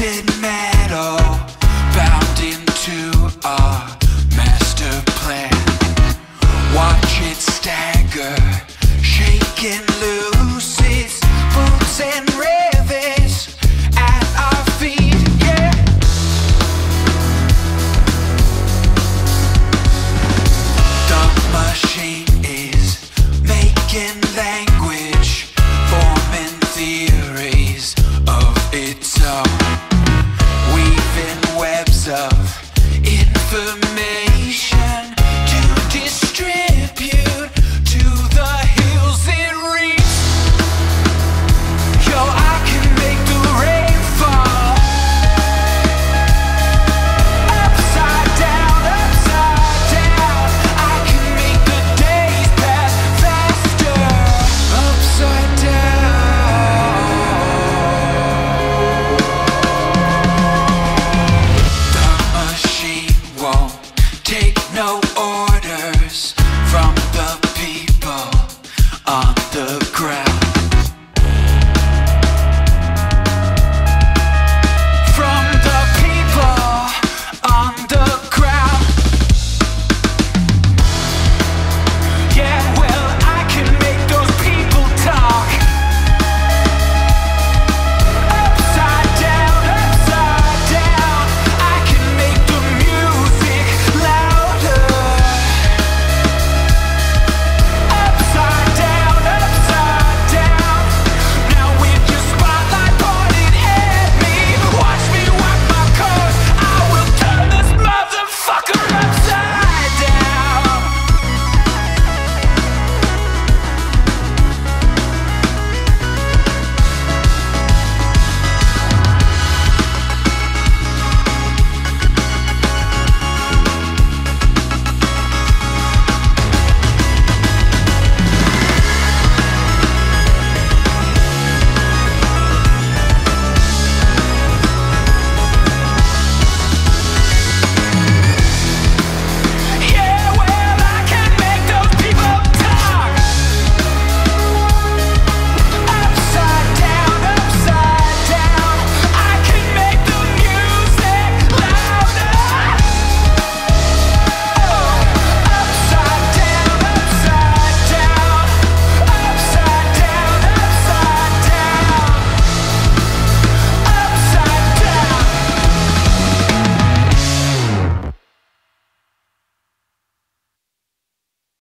Yeah. webs of infamy. orders from